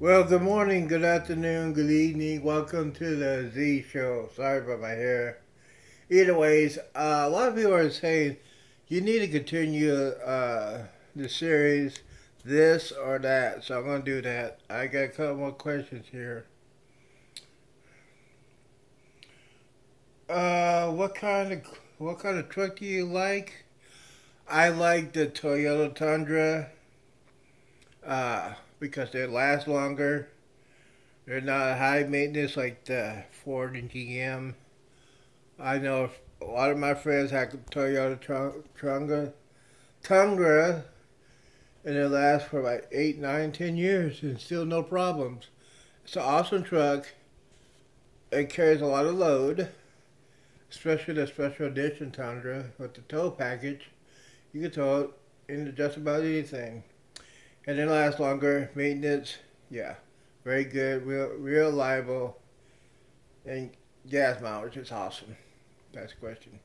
Well, good morning, good afternoon, good evening. Welcome to the Zee Show. Sorry about my hair. Either ways, uh, a lot of people are saying you need to continue uh, the series, this or that. So I'm going to do that. I got a couple more questions here. Uh, what kind of what kind of truck do you like? I like the Toyota Tundra. Uh, because they last longer. They're not high maintenance like the Ford and GM. I know a lot of my friends have Toyota Tundra, Tundra, and it lasts for like eight, nine, ten years and still no problems. It's an awesome truck. It carries a lot of load, especially the special edition Tundra with the tow package. You can tow it into just about anything and it lasts longer. Maintenance, yeah, very good, real, reliable, and gas mileage is awesome. That's question.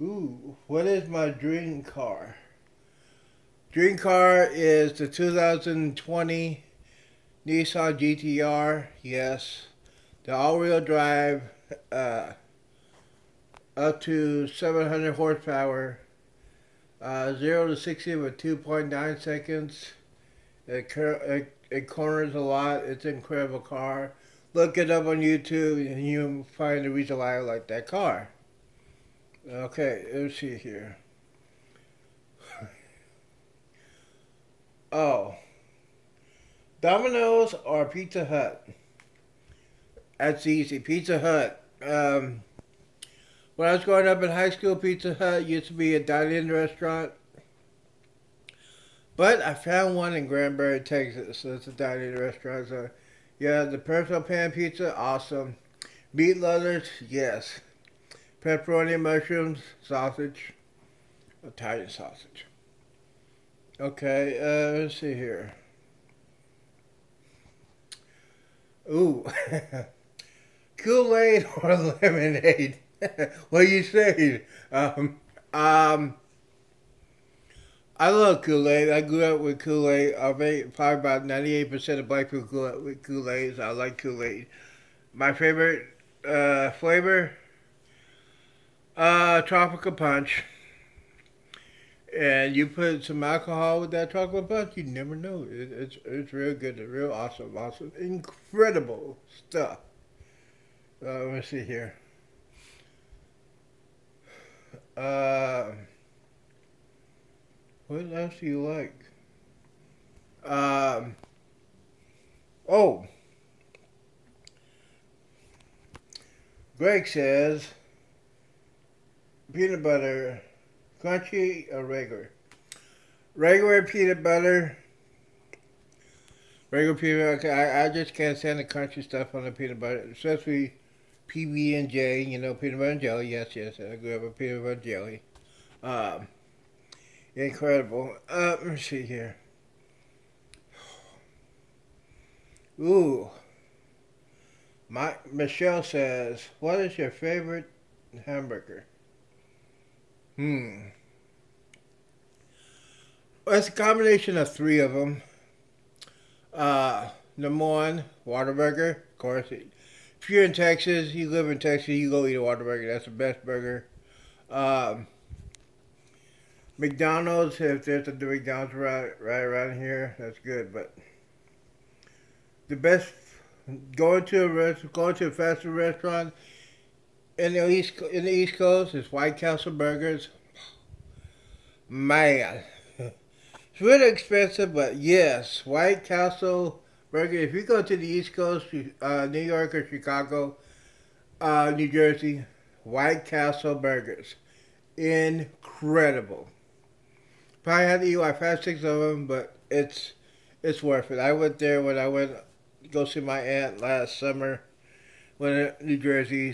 Ooh, what is my dream car? Dream car is the 2020 Nissan GTR. Yes, the all-wheel drive, uh, up to 700 horsepower uh, 0 to 60 with 2.9 seconds. It, it, it, corners a lot. It's an incredible car. Look it up on YouTube and you'll find the reason why I like that car. Okay, let's see here. oh. Domino's or Pizza Hut? That's easy. Pizza Hut. Um, when I was growing up in high school, Pizza Hut used to be a dine-in restaurant. But I found one in Granbury, Texas. So it's a dine-in restaurant. So, yeah, the personal pan pizza, awesome. Meat lovers, yes. Pepperoni, mushrooms, sausage, Italian sausage. Okay, uh, let's see here. Ooh, Kool-Aid or lemonade? what you saying? Um, um, I love Kool-Aid. I grew up with Kool-Aid. I've think probably about 98% of black people grew up with Kool-Aid, so I like Kool-Aid. My favorite uh, flavor? Uh, tropical punch. And you put some alcohol with that tropical punch, you never know. It, it's it's real good. It's real awesome, awesome, incredible stuff. Uh, let me see here. Uh, what else do you like? Um, oh, Greg says peanut butter, crunchy or regular? Regular peanut butter. Regular peanut butter. I, I just can't stand the crunchy stuff on the peanut butter, especially PB and J, you know, peanut butter and jelly. Yes, yes, I grew up with peanut butter and jelly. Um, incredible. Uh, let me see here. Ooh. My Michelle says, "What is your favorite hamburger?" Hmm. Well, it's a combination of three of them. Uh, number one, Whataburger. Of course, if you're in Texas, you live in Texas, you go eat a Whataburger. That's the best burger. Um, McDonald's, if there's a McDonald's right, right around here, that's good. But the best, going to a rest, going to a fast food restaurant in the east in the East Coast is White Castle Burgers. Man, it's really expensive, but yes, White Castle burger. If you go to the East Coast, uh, New York or Chicago, uh, New Jersey, White Castle burgers, incredible. Probably had to eat like five, six of them, but it's it's worth it. I went there when I went go see my aunt last summer, went to New Jersey.